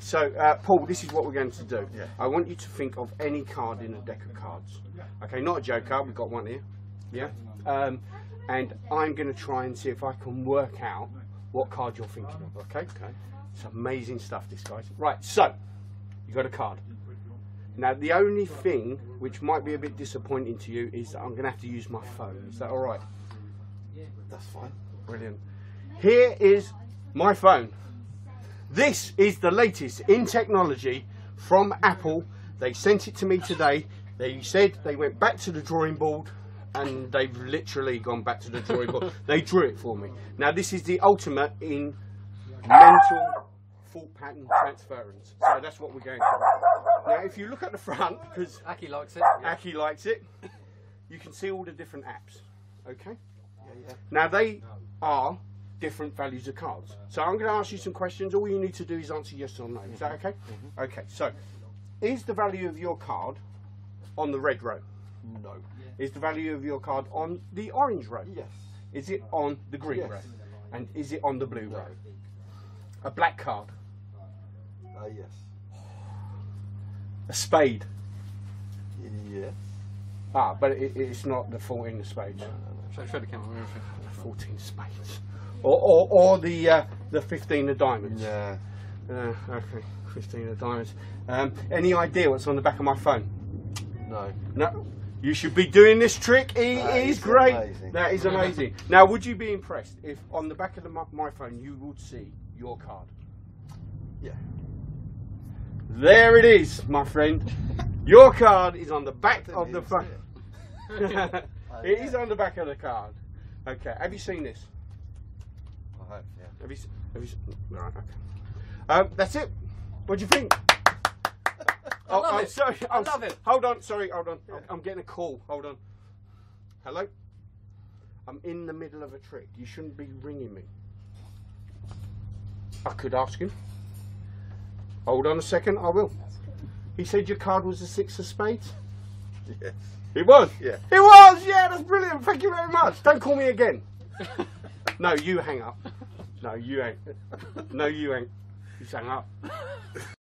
So, uh, Paul, this is what we're going to do. Yeah. I want you to think of any card in a deck of cards. Okay, not a joker. We've got one here. Yeah. Um, and I'm going to try and see if I can work out what card you're thinking of. Okay. Okay. It's amazing stuff, this guys. Right. So, you got a card. Now, the only thing which might be a bit disappointing to you is that I'm going to have to use my phone. Is that all right? Yeah, that's fine. Brilliant. Here is my phone. This is the latest in technology from Apple. They sent it to me today. They said they went back to the drawing board and they've literally gone back to the drawing board. They drew it for me. Now, this is the ultimate in mental fault pattern transference. So that's what we're going for. Now, if you look at the front, because Aki likes it. Aki likes it, you can see all the different apps. Okay? Yeah, yeah. Now they are different values of cards. So I'm going to ask you some questions. All you need to do is answer yes or no. Is that okay? Okay. So, is the value of your card on the red row? No. Is the value of your card on the orange row? Yes. Is it on the green Yes. row? And is it on the blue row? A black card. Uh, yes. A spade. Yes. Ah, but it, it's not the 14 of spades. Show, show the camera. where is it? 14 spades. Or, or, or the uh, the 15 of diamonds. Yeah. Uh, okay, 15 of diamonds. Um, any idea what's on the back of my phone? No. No. You should be doing this trick. It That is is great. amazing. That is amazing. now, would you be impressed if on the back of the, my phone you would see your card? Yeah. There it is, my friend. Your card is on the back of the phone. see it is on the back of the card. Okay. Have you seen this? I hope, yeah. Have you? s- Have you? Right. Okay. Um, that's it. What do you think? I love I'm it. sorry. I I'm, love it. Hold on. Sorry. Hold on. I'm- I'm getting a call. Hold on. Hello. I'm in the middle of a trick. You shouldn't be ringing me. I could ask him. Hold on a second. I will. He said your card was a six of spades. Yes. It was. Yeah. It was. Yeah, that's brilliant. Thank you very much. Don't call me again. no, you hang up. No, you ain't. No, you ain't. You hang up.